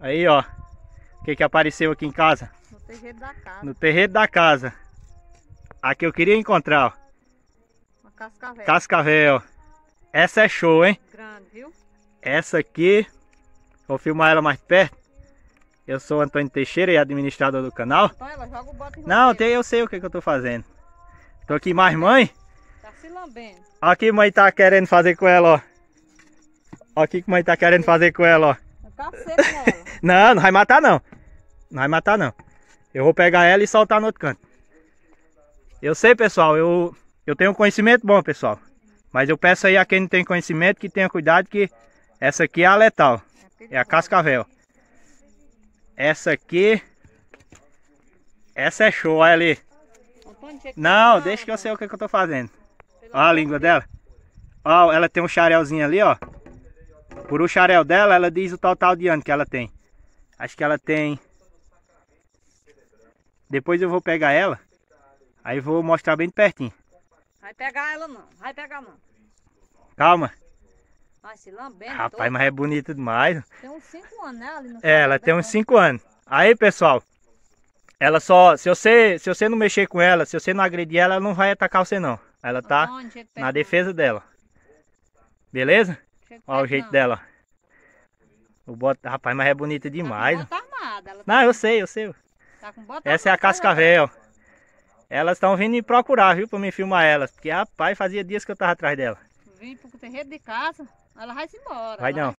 Aí, ó. O que que apareceu aqui em casa? No terreiro da casa. No terreiro da casa. A que eu queria encontrar, ó. Uma cascavel. Cascavel. Essa é show, hein? Grande, viu? Essa aqui, vou filmar ela mais perto. Eu sou Antônio Teixeira e administrador do canal. Então ela joga o bote Não, tem- eu sei o que, que eu tô fazendo. Tô aqui mais mãe. Tá se lambendo. Aqui mãe tá querendo fazer com ela, ó. Aqui que mãe tá querendo fazer com ela, ó. Tá seco. Não, não vai matar não. Não vai matar não. Eu vou pegar ela e soltar no outro canto. Eu sei, pessoal, eu, eu tenho conhecimento bom, pessoal. Mas eu peço aí a quem não tem conhecimento que tenha cuidado que essa aqui é a letal. É a cascavel. Essa aqui... Essa é show, olha ali. Não, deixa que eu sei o que, que eu tô fazendo. Ó a língua de dela. Ó, ela tem um xarelzinho ali, ó. Por o xarel dela, ela diz o total de ano que ela tem. Acho que ela tem... Depois eu vou pegar ela. Aí vou mostrar bem de pertinho. Vai pegar ela não. Vai pegar não. Calma. Vai se lambendo Rapaz, todo. mas é bonita demais. Tem uns 5 anos, né? Ali no É, ela tem uns 5 anos. Aí, pessoal. Ela só... Se você, se você não mexer com ela, se você não agredir ela, ela não vai atacar você não. Ela tá perto na defesa dela. Beleza? Olha o jeito não. dela. ó. O bota, rapaz, mas é bonita Tá demais. bota armada. Tá, Não, eu sei, eu sei. tá com bota Essa é a cascavel. Elas estão vindo me procurar, viu, pra me filmar elas. Porque, rapaz, fazia dias que eu tava atrás dela. Vim pro terreiro de casa, ela vai se embora. Vai não.